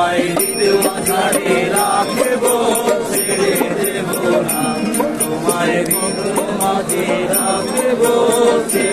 তোমায় হৃদ মাঝারে রাখব ছেড়ে দেব না। তোমায় হৃদ মাঝে রাখব ছেড়ে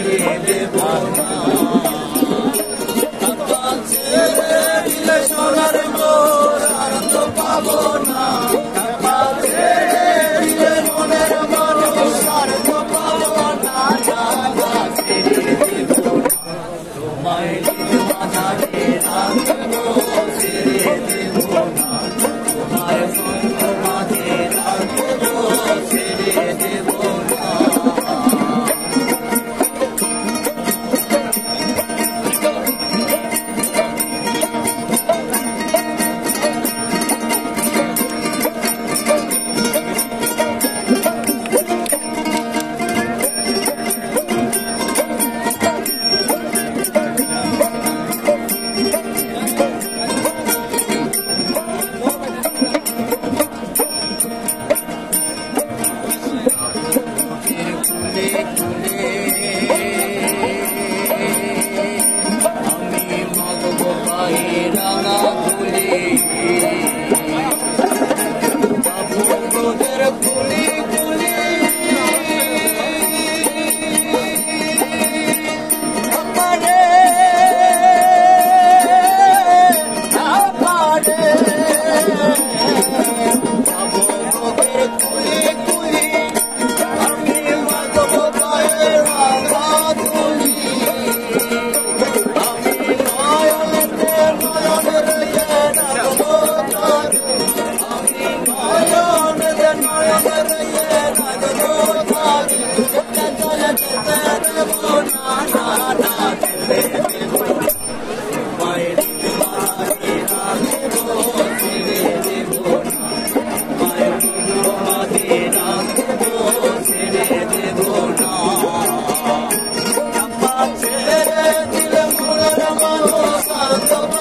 Aman olasın